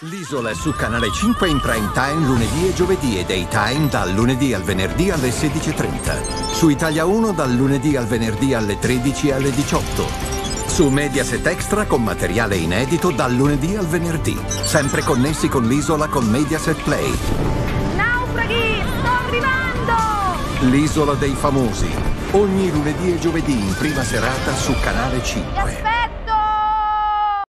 L'isola è su Canale 5 in prime time lunedì e giovedì e daytime dal lunedì al venerdì alle 16.30. Su Italia 1 dal lunedì al venerdì alle 13 e alle 18. Su Mediaset Extra con materiale inedito dal lunedì al venerdì. Sempre connessi con l'isola con Mediaset Play. Naufraghi, sto arrivando! L'isola dei famosi. Ogni lunedì e giovedì in prima serata su Canale 5.